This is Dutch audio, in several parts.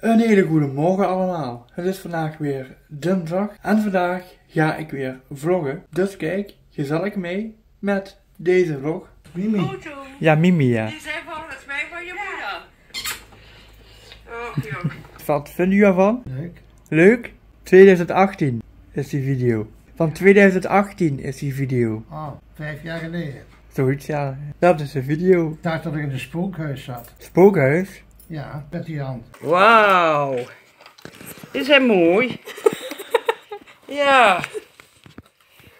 Een hele goede morgen allemaal. Het is vandaag weer dinsdag en vandaag ga ik weer vloggen. Dus kijk, gezellig mee met deze vlog. Mimi. Foto. Ja, Mimi ja. Die zijn volgens mij van je moeder. Och joh. Wat vinden jullie ervan? Leuk. Leuk? 2018 is die video. Van 2018 is die video. Ah, vijf jaar geleden. Zoiets ja. Dat is de video. Ik dacht dat ik in een spookhuis zat. Spookhuis. Ja, met die hand. Wauw. Die zijn mooi. ja.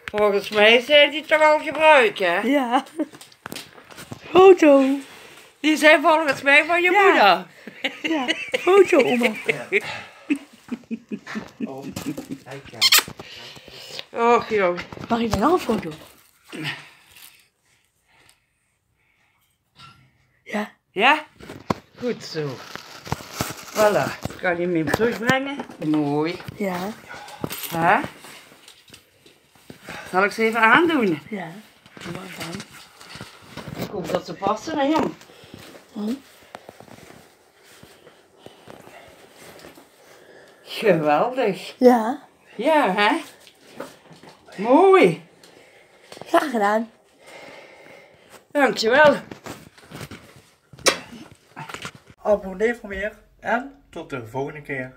Volgens mij zijn die toch al gebruikt, hè? Ja. Foto. Die zijn volgens mij van je Ja. moeder. Ja. Foto, oma. Och joh. Mag ik dan nog een foto? Ja. Ja? Goed zo. Voilà. Kan je hem terugbrengen? Mooi. Ja. Hè? Zal ik ze even aandoen? Ja. Doe maar dan. Ik hoop dat ze passen hem. Hm? Geweldig. Ja. Ja, hè? Mooi. Graag gedaan. Dankjewel. Abonneer voor meer en tot de volgende keer.